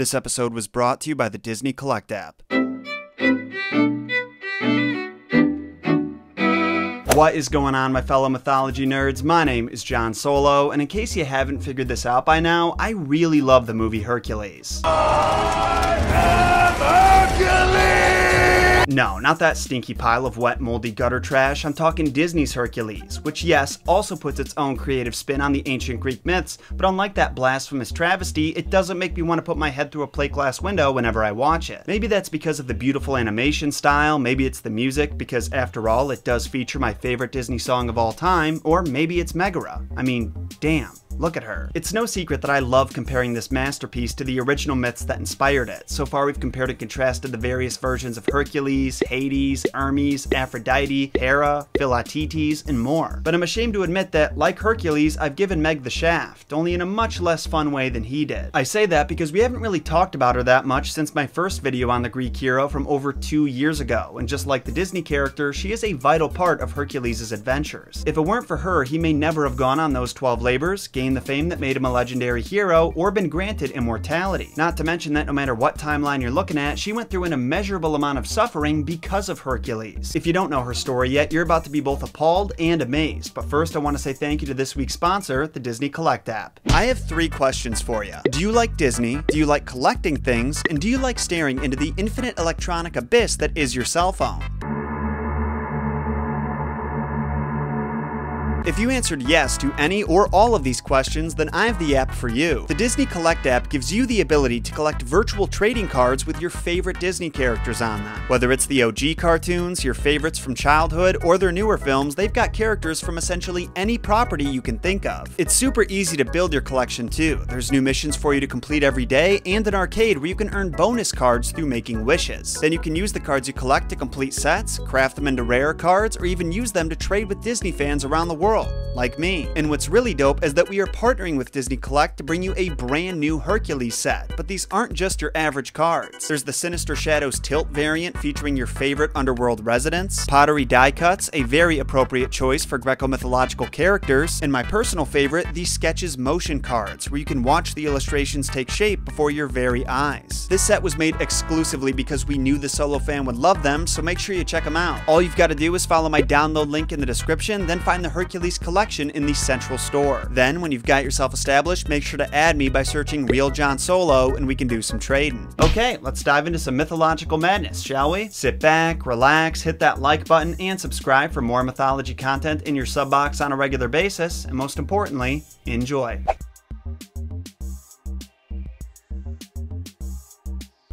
This episode was brought to you by the Disney Collect app. What is going on, my fellow mythology nerds? My name is Jon Solo, and in case you haven't figured this out by now, I really love the movie Hercules. No, not that stinky pile of wet, moldy gutter trash. I'm talking Disney's Hercules, which, yes, also puts its own creative spin on the ancient Greek myths, but unlike that blasphemous travesty, it doesn't make me want to put my head through a plate glass window whenever I watch it. Maybe that's because of the beautiful animation style, maybe it's the music, because after all, it does feature my favorite Disney song of all time, or maybe it's Megara. I mean, damn. Look at her. It's no secret that I love comparing this masterpiece to the original myths that inspired it. So far we've compared and contrasted the various versions of Hercules, Hades, Hermes, Aphrodite, Hera, Philoctetes, and more. But I'm ashamed to admit that, like Hercules, I've given Meg the shaft, only in a much less fun way than he did. I say that because we haven't really talked about her that much since my first video on the Greek hero from over two years ago, and just like the Disney character, she is a vital part of Hercules' adventures. If it weren't for her, he may never have gone on those 12 labors, gained the fame that made him a legendary hero, or been granted immortality. Not to mention that no matter what timeline you're looking at, she went through an immeasurable amount of suffering because of Hercules. If you don't know her story yet, you're about to be both appalled and amazed. But first, I want to say thank you to this week's sponsor, the Disney Collect app. I have three questions for you. Do you like Disney? Do you like collecting things? And do you like staring into the infinite electronic abyss that is your cell phone? If you answered yes to any or all of these questions, then I have the app for you. The Disney Collect app gives you the ability to collect virtual trading cards with your favorite Disney characters on them. Whether it's the OG cartoons, your favorites from childhood, or their newer films, they've got characters from essentially any property you can think of. It's super easy to build your collection too. There's new missions for you to complete every day, and an arcade where you can earn bonus cards through making wishes. Then you can use the cards you collect to complete sets, craft them into rare cards, or even use them to trade with Disney fans around the world like me. And what's really dope is that we are partnering with Disney Collect to bring you a brand new Hercules set, but these aren't just your average cards. There's the Sinister Shadows Tilt variant featuring your favorite underworld residents, pottery die cuts, a very appropriate choice for Greco-mythological characters, and my personal favorite, the Sketches motion cards, where you can watch the illustrations take shape before your very eyes. This set was made exclusively because we knew the Solo fam would love them, so make sure you check them out. All you've got to do is follow my download link in the description, then find the Hercules Hercules collection in the central store. Then, when you've got yourself established, make sure to add me by searching Real Jon Solo and we can do some trading. Okay, let's dive into some mythological madness, shall we? Sit back, relax, hit that like button, and subscribe for more mythology content in your sub box on a regular basis, and most importantly, enjoy.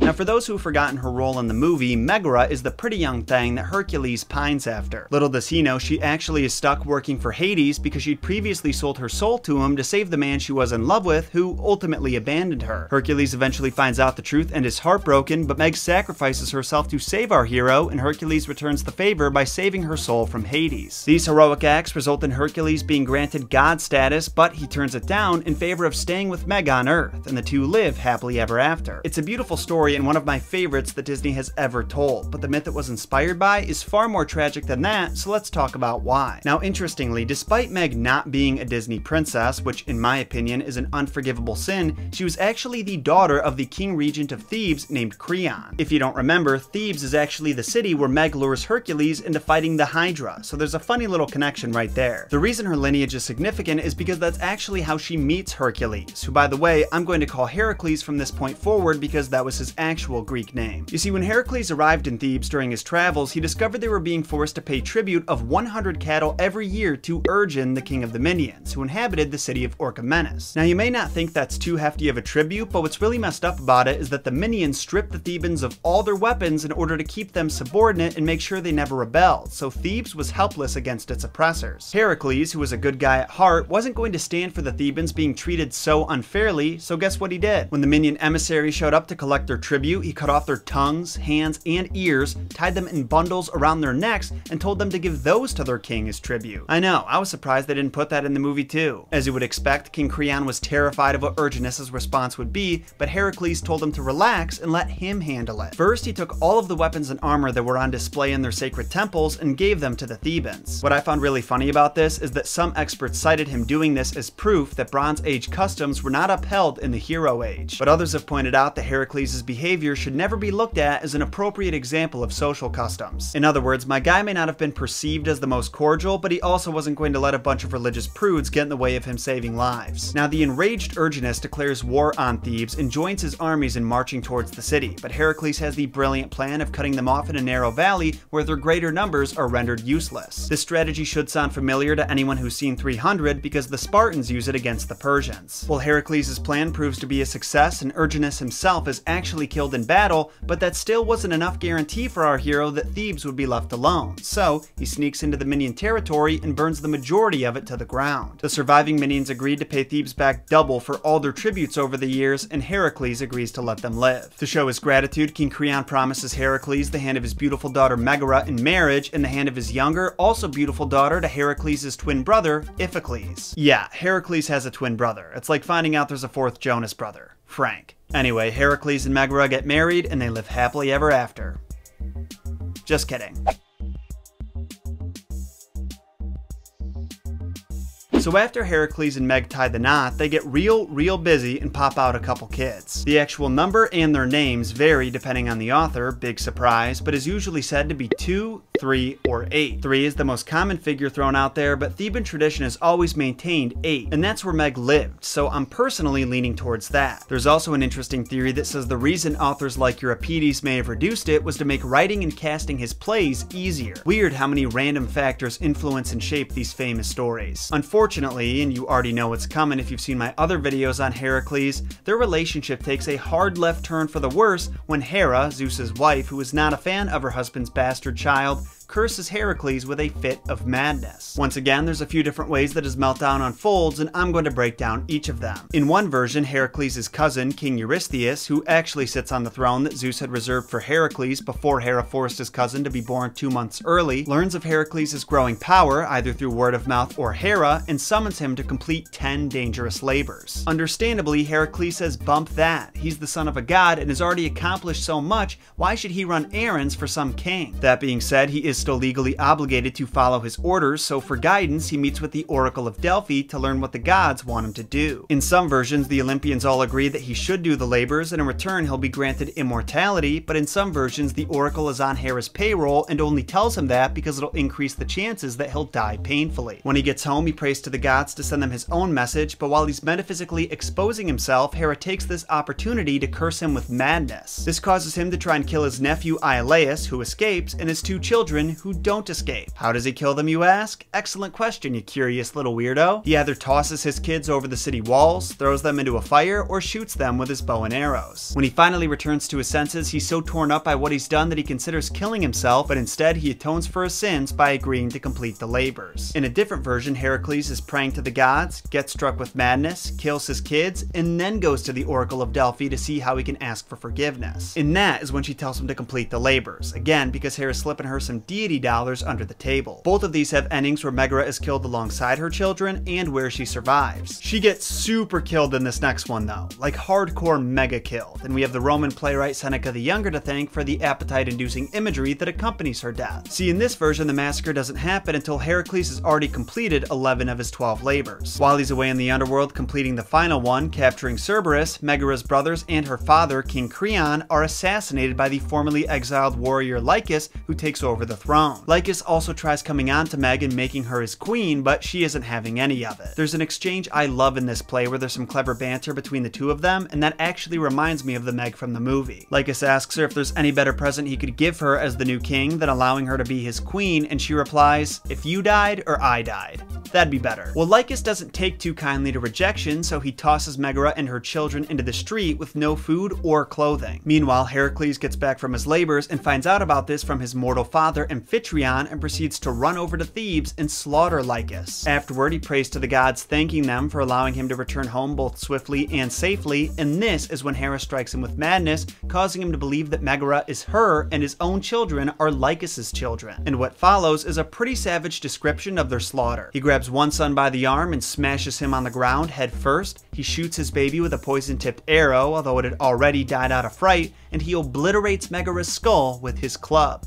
Now, for those who have forgotten her role in the movie, Megara is the pretty young thing that Hercules pines after. Little does he know, she actually is stuck working for Hades because she'd previously sold her soul to him to save the man she was in love with, who ultimately abandoned her. Hercules eventually finds out the truth and is heartbroken, but Meg sacrifices herself to save our hero, and Hercules returns the favor by saving her soul from Hades. These heroic acts result in Hercules being granted god status, but he turns it down in favor of staying with Meg on Earth, and the two live happily ever after. It's a beautiful story and one of my favorites that Disney has ever told, but the myth it was inspired by is far more tragic than that, so let's talk about why. Now, interestingly, despite Meg not being a Disney princess, which in my opinion is an unforgivable sin, she was actually the daughter of the king regent of Thebes named Creon. If you don't remember, Thebes is actually the city where Meg lures Hercules into fighting the Hydra, so there's a funny little connection right there. The reason her lineage is significant is because that's actually how she meets Hercules, who by the way, I'm going to call Heracles from this point forward because that was his actual Greek name. You see, when Heracles arrived in Thebes during his travels, he discovered they were being forced to pay tribute of 100 cattle every year to Urgen, the king of the Minyans, who inhabited the city of Orchomenus. Now, you may not think that's too hefty of a tribute, but what's really messed up about it is that the Minyans stripped the Thebans of all their weapons in order to keep them subordinate and make sure they never rebelled, so Thebes was helpless against its oppressors. Heracles, who was a good guy at heart, wasn't going to stand for the Thebans being treated so unfairly, so guess what he did? When the Minyan emissaries showed up to collect their tribute, tribute, he cut off their tongues, hands, and ears, tied them in bundles around their necks, and told them to give those to their king as tribute. I know, I was surprised they didn't put that in the movie too. As you would expect, King Creon was terrified of what Erginus' response would be, but Heracles told him to relax and let him handle it. First, he took all of the weapons and armor that were on display in their sacred temples and gave them to the Thebans. What I found really funny about this is that some experts cited him doing this as proof that Bronze Age customs were not upheld in the Hero Age, but others have pointed out that Heracles' behavior should never be looked at as an appropriate example of social customs. In other words, my guy may not have been perceived as the most cordial, but he also wasn't going to let a bunch of religious prudes get in the way of him saving lives. Now, the enraged Erginus declares war on Thebes and joins his armies in marching towards the city, but Heracles has the brilliant plan of cutting them off in a narrow valley where their greater numbers are rendered useless. This strategy should sound familiar to anyone who's seen 300 because the Spartans use it against the Persians. Well, Heracles' plan proves to be a success and Erginus himself is actually killed in battle, but that still wasn't enough guarantee for our hero that Thebes would be left alone. So, he sneaks into the Minyan territory and burns the majority of it to the ground. The surviving Minyans agreed to pay Thebes back double for all their tributes over the years, and Heracles agrees to let them live. To show his gratitude, King Creon promises Heracles the hand of his beautiful daughter Megara in marriage and the hand of his younger, also beautiful daughter to Heracles' twin brother, Iphicles. Yeah, Heracles has a twin brother. It's like finding out there's a fourth Jonas brother, Frank. Anyway, Heracles and Megara get married and they live happily ever after. Just kidding. So after Heracles and Meg tie the knot, they get real, real busy and pop out a couple kids. The actual number and their names vary depending on the author, big surprise, but is usually said to be 2, 3, or 8. 3 is the most common figure thrown out there, but Theban tradition has always maintained 8, and that's where Meg lived, so I'm personally leaning towards that. There's also an interesting theory that says the reason authors like Euripides may have reduced it was to make writing and casting his plays easier. Weird how many random factors influence and shape these famous stories. Unfortunately, and you already know what's coming if you've seen my other videos on Heracles, their relationship takes a hard left turn for the worse when Hera, Zeus's wife, who is not a fan of her husband's bastard child, curses Heracles with a fit of madness. Once again, there's a few different ways that his meltdown unfolds, and I'm going to break down each of them. In one version, Heracles' cousin, King Eurystheus, who actually sits on the throne that Zeus had reserved for Heracles before Hera forced his cousin to be born two months early, learns of Heracles' growing power, either through word of mouth or Hera, and summons him to complete 10 dangerous labors. Understandably, Heracles says bump that. He's the son of a god and has already accomplished so much, why should he run errands for some king? That being said, he is is still legally obligated to follow his orders, so for guidance, he meets with the Oracle of Delphi to learn what the gods want him to do. In some versions, the Olympians all agree that he should do the labors, and in return, he'll be granted immortality, but in some versions, the Oracle is on Hera's payroll and only tells him that because it'll increase the chances that he'll die painfully. When he gets home, he prays to the gods to send them his own message, but while he's metaphysically exposing himself, Hera takes this opportunity to curse him with madness. This causes him to try and kill his nephew Iolaus, who escapes, and his two children, who don't escape. How does he kill them, you ask? Excellent question, you curious little weirdo. He either tosses his kids over the city walls, throws them into a fire, or shoots them with his bow and arrows. When he finally returns to his senses, he's so torn up by what he's done that he considers killing himself, but instead he atones for his sins by agreeing to complete the labors. In a different version, Heracles is praying to the gods, gets struck with madness, kills his kids, and then goes to the Oracle of Delphi to see how he can ask for forgiveness. And that is when she tells him to complete the labors, again because Hera's slipping her some deep $80 under the table. Both of these have endings where Megara is killed alongside her children and where she survives. She gets super killed in this next one though, like hardcore mega kill. and we have the Roman playwright Seneca the Younger to thank for the appetite-inducing imagery that accompanies her death. See, in this version, the massacre doesn't happen until Heracles has already completed 11 of his 12 labors. While he's away in the underworld completing the final one, capturing Cerberus, Megara's brothers and her father, King Creon, are assassinated by the formerly exiled warrior Lycus, who takes over the throne. Lycus also tries coming on to Meg and making her his queen, but she isn't having any of it. There's an exchange I love in this play where there's some clever banter between the two of them, and that actually reminds me of the Meg from the movie. Lycus asks her if there's any better present he could give her as the new king than allowing her to be his queen, and she replies, if you died or I died. That'd be better. Well, Lycus doesn't take too kindly to rejection, so he tosses Megara and her children into the street with no food or clothing. Meanwhile, Heracles gets back from his labors and finds out about this from his mortal father Amphitryon and proceeds to run over to Thebes and slaughter Lycus. Afterward, he prays to the gods, thanking them for allowing him to return home both swiftly and safely, and this is when Hera strikes him with madness, causing him to believe that Megara is her and his own children are Lycus's children. And what follows is a pretty savage description of their slaughter. He grabs one son by the arm and smashes him on the ground head first. He shoots his baby with a poison-tipped arrow, although it had already died out of fright, and he obliterates Megara's skull with his club.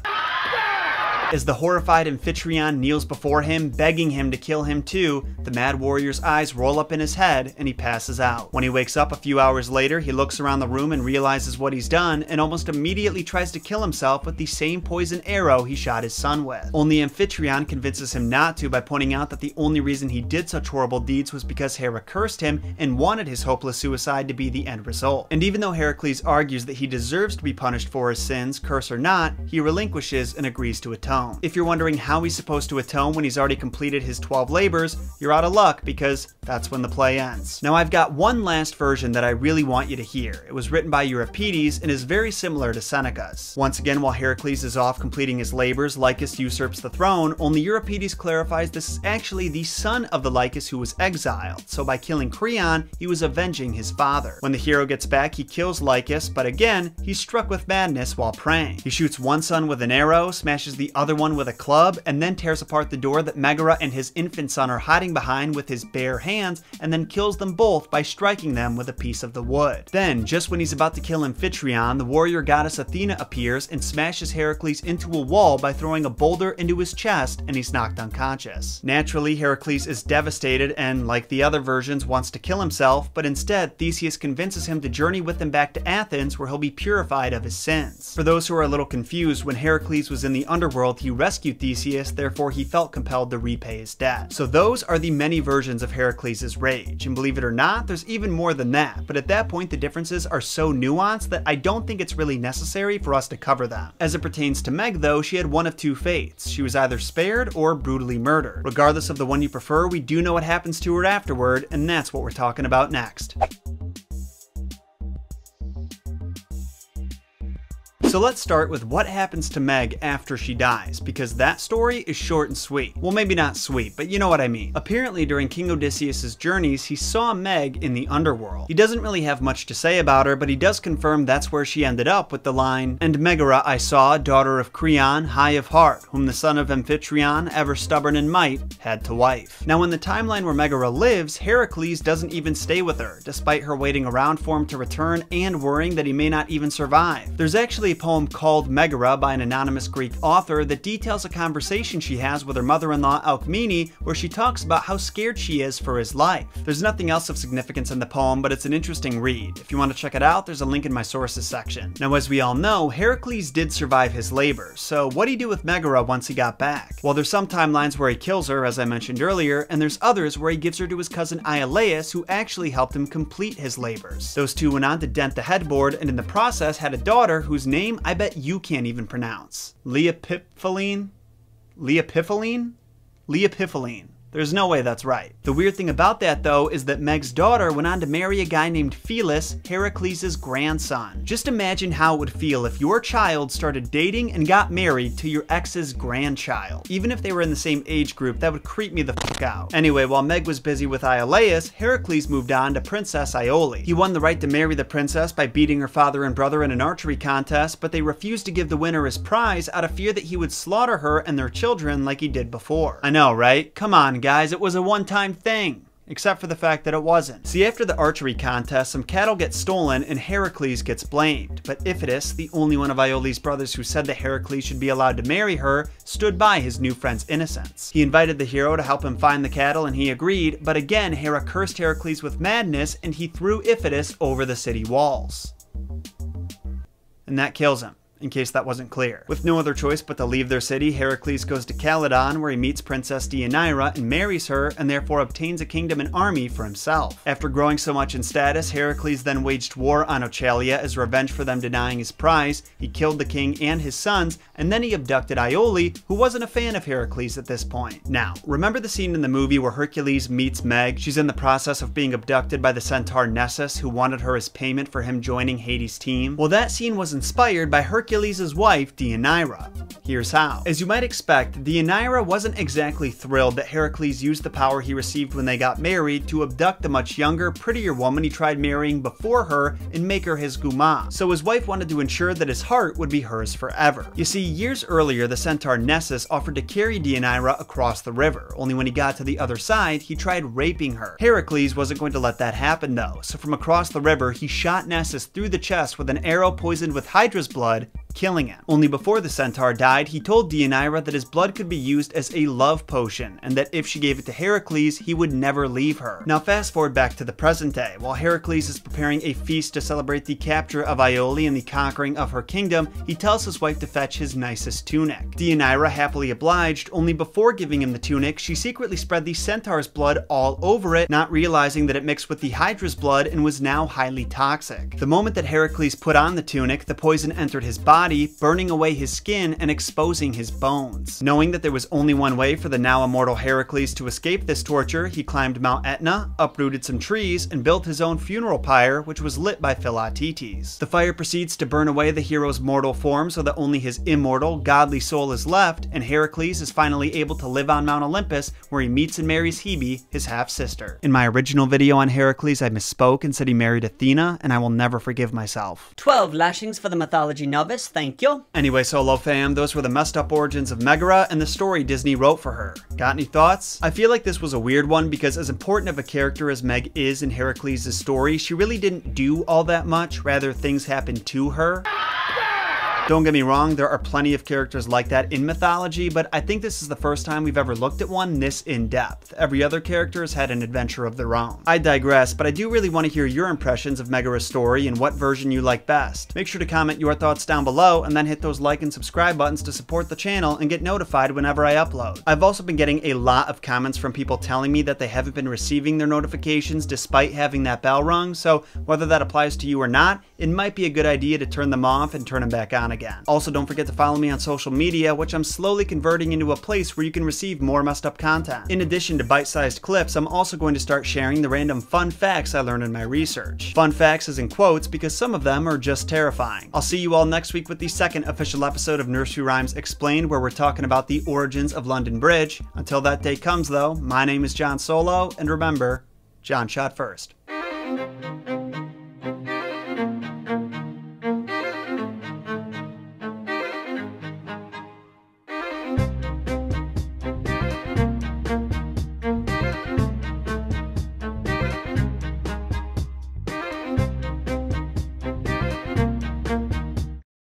As the horrified Amphitryon kneels before him, begging him to kill him too, the mad warrior's eyes roll up in his head and he passes out. When he wakes up a few hours later, he looks around the room and realizes what he's done and almost immediately tries to kill himself with the same poison arrow he shot his son with. Only Amphitryon convinces him not to by pointing out that the only reason he did such horrible deeds was because Hera cursed him and wanted his hopeless suicide to be the end result. And even though Heracles argues that he deserves to be punished for his sins, curse or not, he relinquishes and agrees to atone atone. If you're wondering how he's supposed to atone when he's already completed his 12 labors, you're out of luck because that's when the play ends. Now I've got one last version that I really want you to hear. It was written by Euripides and is very similar to Seneca's. Once again, while Heracles is off completing his labors, Lycus usurps the throne, only Euripides clarifies this is actually the son of the Lycus who was exiled, so by killing Creon, he was avenging his father. When the hero gets back, he kills Lycus, but again, he's struck with madness while praying. He shoots one son with an arrow, smashes the other one with a club, and then tears apart the door that Megara and his infant son are hiding behind with his bare hands, and then kills them both by striking them with a piece of the wood. Then, just when he's about to kill Amphitryon, the warrior goddess Athena appears and smashes Heracles into a wall by throwing a boulder into his chest, and he's knocked unconscious. Naturally, Heracles is devastated and, like the other versions, wants to kill himself, but instead, Theseus convinces him to journey with him back to Athens where he'll be purified of his sins. For those who are a little confused, when Heracles was in the underworld, he rescued Theseus, therefore he felt compelled to repay his debt. So those are the many versions of Heracles' rage, and believe it or not, there's even more than that, but at that point the differences are so nuanced that I don't think it's really necessary for us to cover them. As it pertains to Meg though, she had one of two fates. She was either spared or brutally murdered. Regardless of the one you prefer, we do know what happens to her afterward, and that's what we're talking about next. So let's start with what happens to Meg after she dies, because that story is short and sweet. Well, maybe not sweet, but you know what I mean. Apparently, during King Odysseus' journeys, he saw Meg in the underworld. He doesn't really have much to say about her, but he does confirm that's where she ended up with the line, And Megara I saw, daughter of Creon, high of heart, whom the son of Amphitryon, ever stubborn in might, had to wife. Now, in the timeline where Megara lives, Heracles doesn't even stay with her, despite her waiting around for him to return and worrying that he may not even survive. There's actually poem called Megara by an anonymous Greek author that details a conversation she has with her mother-in-law Alcmene where she talks about how scared she is for his life. There's nothing else of significance in the poem, but it's an interesting read. If you want to check it out, there's a link in my sources section. Now as we all know, Heracles did survive his labor, so what do he do with Megara once he got back? Well, there's some timelines where he kills her, as I mentioned earlier, and there's others where he gives her to his cousin Iolaus, who actually helped him complete his labors. Those two went on to dent the headboard, and in the process had a daughter whose name name I bet you can't even pronounce. Leopiphiline? Leopiphiline? Leopiphiline. There's no way that's right. The weird thing about that though is that Meg's daughter went on to marry a guy named Phyleus, Heracles' grandson. Just imagine how it would feel if your child started dating and got married to your ex's grandchild. Even if they were in the same age group, that would creep me the fuck out. Anyway, while Meg was busy with Iolaus, Heracles moved on to Princess Iole. He won the right to marry the princess by beating her father and brother in an archery contest, but they refused to give the winner his prize out of fear that he would slaughter her and their children like he did before. I know, right? Come on, guys, it was a one-time thing except for the fact that it wasn't. See, after the archery contest, some cattle get stolen and Heracles gets blamed, but Iphitus, the only one of Iole's brothers who said that Heracles should be allowed to marry her, stood by his new friend's innocence. He invited the hero to help him find the cattle and he agreed, but again Hera cursed Heracles with madness and he threw Iphitus over the city walls. And that kills him in case that wasn't clear. With no other choice but to leave their city, Heracles goes to Calydon where he meets Princess Deianira and marries her and therefore obtains a kingdom and army for himself. After growing so much in status, Heracles then waged war on Oechalia as revenge for them denying his prize. He killed the king and his sons, and then he abducted Iole, who wasn't a fan of Heracles at this point. Now, remember the scene in the movie where Hercules meets Meg? She's in the process of being abducted by the centaur Nessus, who wanted her as payment for him joining Hades' team? Well, that scene was inspired by Hercules Hercules' wife, Deianira. Here's how. As you might expect, Deianira wasn't exactly thrilled that Heracles used the power he received when they got married to abduct the much younger, prettier woman he tried marrying before her and make her his guma. So his wife wanted to ensure that his heart would be hers forever. You see, years earlier, the centaur Nessus offered to carry Deianira across the river, only when he got to the other side, he tried raping her. Heracles wasn't going to let that happen though, so from across the river, he shot Nessus through the chest with an arrow poisoned with Hydra's blood killing him. Only before the centaur died, he told Deianira that his blood could be used as a love potion, and that if she gave it to Heracles, he would never leave her. Now fast forward back to the present day. While Heracles is preparing a feast to celebrate the capture of Iole and the conquering of her kingdom, he tells his wife to fetch his nicest tunic. Deianira happily obliged, only before giving him the tunic, she secretly spread the centaur's blood all over it, not realizing that it mixed with the Hydra's blood and was now highly toxic. The moment that Heracles put on the tunic, the poison entered his body body, burning away his skin and exposing his bones. Knowing that there was only one way for the now immortal Heracles to escape this torture, he climbed Mount Etna, uprooted some trees, and built his own funeral pyre, which was lit by Philoctetes. The fire proceeds to burn away the hero's mortal form so that only his immortal, godly soul is left, and Heracles is finally able to live on Mount Olympus, where he meets and marries Hebe, his half-sister. In my original video on Heracles, I misspoke and said he married Athena, and I will never forgive myself. 12 lashings for the mythology novice thank you. Anyway, Solo fam, those were the messed up origins of Megara and the story Disney wrote for her. Got any thoughts? I feel like this was a weird one because as important of a character as Meg is in Heracles' story, she really didn't do all that much, rather things happened to her. Ah! Don't get me wrong, there are plenty of characters like that in mythology, but I think this is the first time we've ever looked at one this in depth. Every other character has had an adventure of their own. I digress, but I do really want to hear your impressions of Megara's story and what version you like best. Make sure to comment your thoughts down below and then hit those like and subscribe buttons to support the channel and get notified whenever I upload. I've also been getting a lot of comments from people telling me that they haven't been receiving their notifications despite having that bell rung, so whether that applies to you or not, it might be a good idea to turn them off and turn them back on again again. Also, don't forget to follow me on social media, which I'm slowly converting into a place where you can receive more messed up content. In addition to bite-sized clips, I'm also going to start sharing the random fun facts I learned in my research. Fun facts is in quotes because some of them are just terrifying. I'll see you all next week with the second official episode of Nursery Rhymes Explained, where we're talking about the origins of London Bridge. Until that day comes, though, my name is Jon Solo, and remember, Jon shot first.